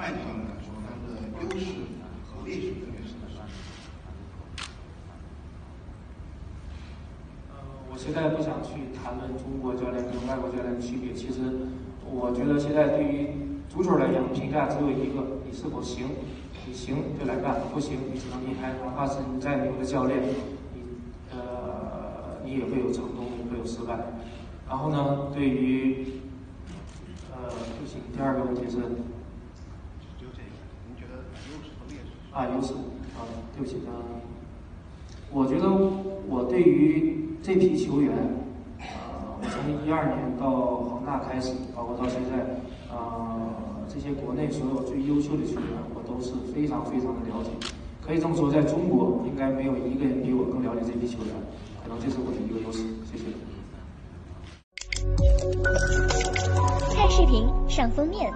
外方面来说，他的优势和劣势分别是什么？呃，我现在不想去谈论中国教练跟外国教练的区别。其实，我觉得现在对于足球来讲，评价只有一个：你是否行？你行就来干，不行你只能离开。哪怕是你再牛的教练，你呃，你也会有成功，也会有失败。然后呢，对于呃，不行。第二个问题是，就这个，您觉得优势和劣势？啊，优势啊，对不起啊，我觉得我对于这批球员，啊，我从一二年到恒大开始，包括到现在，啊，这些国内所有最优秀的球员，我都是非常非常的了解。可以这么说，在中国应该没有一个人比我更了解这批球员，可能这是我的一个优势。谢谢。看视频，上封面。